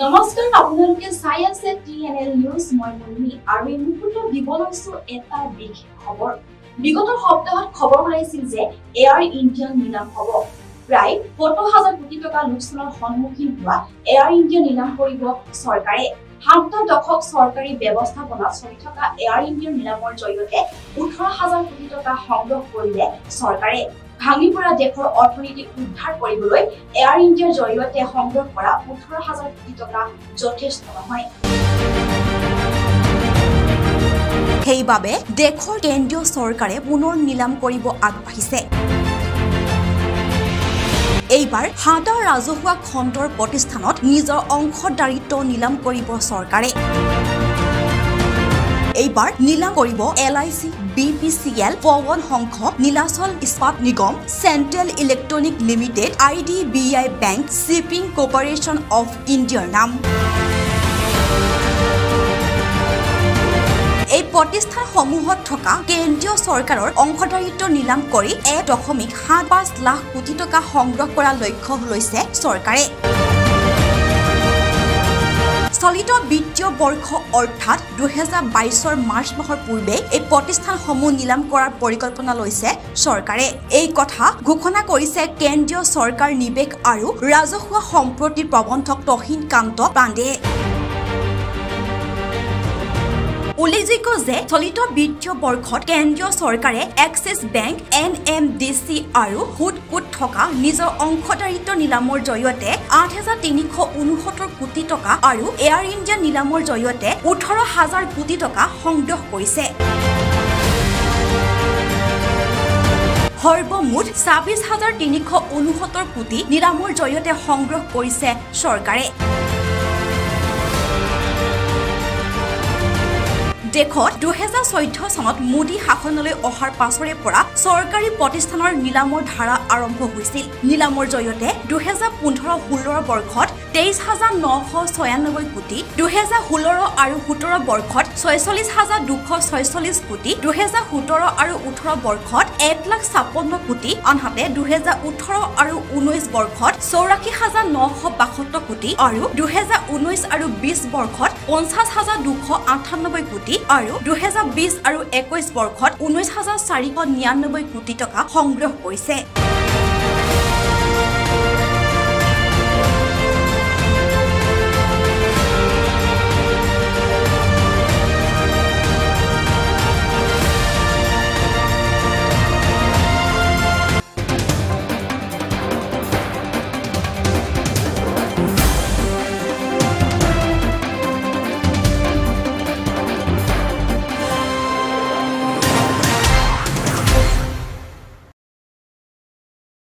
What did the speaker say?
নমস্কাৰ আপোনালোকে চাই আছে টি এন এল নিউজ। মই মুন্নি আৰু এই মুহূৰ্তত দিব লৈছো এটা বিশেষ খবৰ। বিগত সপ্তাহত খবৰ ওলাইছিল যে এয়াৰ ইণ্ডিয়ান নিলাম হ'ব। প্ৰায় সত্তৰ হাজাৰ কোটি টকা লোকচানৰ সন্মুখীন হোৱা এয়াৰ ইণ্ডিয়া নিলাম কৰিব চৰকাৰে। সাতটা দশক চৰকাৰী ব্যৱস্থাপনাত চলি থকা এয়াৰ ইণ্ডিয়াৰ নিলামৰ জৰিয়তে ওঠৰ হাজাৰ কোটি টকা সংগ্ৰহ কৰিলে চৰকাৰে। ভাঙি পৰা দেশৰ অৰ্থনীতিক উদ্ধাৰ কৰিবলৈ এয়াৰ ইণ্ডিয়াৰ জৰিয়তে সংগ্ৰহ কৰা ওঠৰ হাজাৰ কোটি টকা যথেষ্ট নহয়। সেইবাবে দেশৰ কেন্দ্ৰীয় চৰকাৰে পুনৰ নিলাম কৰিব আগবাঢ়িছে। এইবাৰ সাতটা ৰাজহুৱা খণ্ডৰ প্ৰতিষ্ঠানত নিজৰ অংশদাৰিত্ব নিলাম কৰিব চৰকাৰে। এইবাৰ নিলাম কৰিব L I C B P C L Pawan সংঘ Nilachal Ispat Nigam central electronic limited I D B I bank shipping corporation of ইণ্ডিয়াৰ নাম। এই প্ৰতিষ্ঠানসমূহত থকা কেন্দ্ৰীয় চৰকাৰৰ অংশদাৰিত্ব নিলাম কৰি এক দশমিক সাত পাঁচ লাখ কোটি টকা সংগ্ৰহ কৰাৰ লক্ষ্য লৈছে চৰকাৰে। চলিত বিত্তীয় বৰ্ষ অৰ্থাৎ দুহেজাৰ বাইছৰ মাৰ্চ মাহৰ পূৰ্বে এই প্ৰতিষ্ঠানসমূহ নিলাম কৰাৰ পৰিকল্পনা লৈছে চৰকাৰে। এই কথা ঘোষণা কৰিছে কেন্দ্ৰীয় চৰকাৰ নিৱেশ আৰু ৰাজহুৱা সম্প্ৰতি প্ৰবন্ধক তহিন কান্ত পাণ্ডে। উল্লেখযোগ্য যে চলিত বিত্তীয় বৰ্ষত কেন্দ্ৰীয় চৰকাৰে Axis bank N M D C আৰু সুদ কোট থকা নিজৰ অংশদাৰিত্ব নিলামৰ জৰিয়তে আঠ হাজাৰ তিনিশ ঊনসত্তৰ কোটি টকা আৰু এয়াৰ ইণ্ডিয়া নিলামৰ জৰিয়তে ওঠৰ হাজাৰ কোটি টকা সংগ্ৰহ কৰিছে। সৰ্বমুঠ ছাব্বিছ হাজাৰ তিনিশ ঊনসত্তৰ কোটি নিলামৰ জৰিয়তে সংগ্ৰহ কৰিছে চৰকাৰে। দেশত দুহেজাৰ চৈধ্য চনত মোদী শাসনলৈ অহাৰ পাছৰে পৰা চৰকাৰী প্ৰতিষ্ঠানৰ নিলামৰ ধাৰা আৰম্ভ হৈছিল। নিলামৰ জৰিয়তে দুহেজাৰ পোন্ধৰ ষোল্লৰ বৰ্ষত তেইছ হাজাৰ নশ ছয়ানব্বৈ কোটি দুহেজাৰ ষোল্ল আৰু সোতৰ বৰ্ষত ছয়চল্লিছ হাজাৰ দুশ ছয়চল্লিছ কোটি দুহেজাৰ সোতৰ আৰু ওঠৰ বৰ্ষত এক লাখ ছাপন্ন কোটি আনহাতে দুহেজাৰ ওঠৰ আৰু ঊনৈছ বৰ্ষত চৌৰাশী হাজাৰ নশ বাসত্তৰ কোটি আৰু দুহেজাৰ ঊনৈছ আৰু বিছ বৰ্ষত পঞ্চাছ হাজাৰ দুশ আঠান্নব্বৈ কোটি আৰু দুহেজাৰ বিছ আৰু একৈছ বৰ্ষত ঊনৈছ হাজাৰ চাৰিশ নিৰান্নব্বৈ কোটি টকা সংগ্ৰহ কৰিছে।